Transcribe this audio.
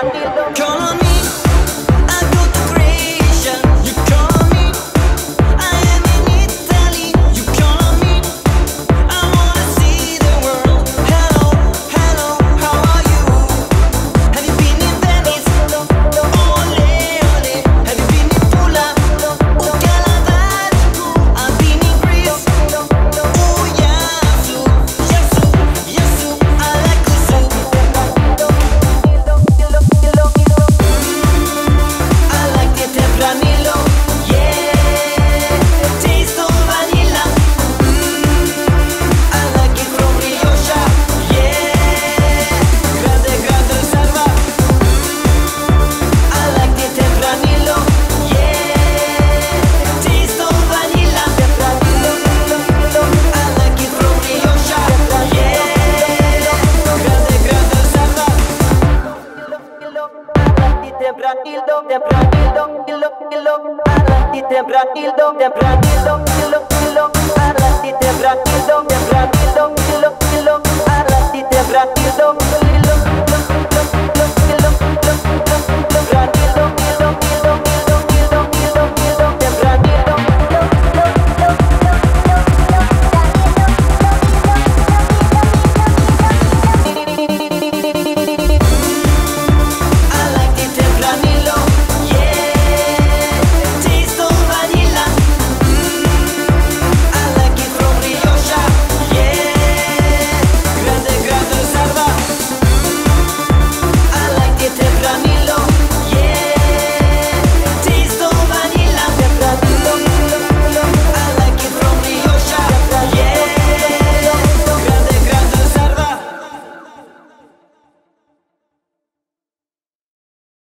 转的路。Tempranillo, kilo, kilo, adelante tempranillo, tempranillo, kilo, kilo, adelante tempranillo.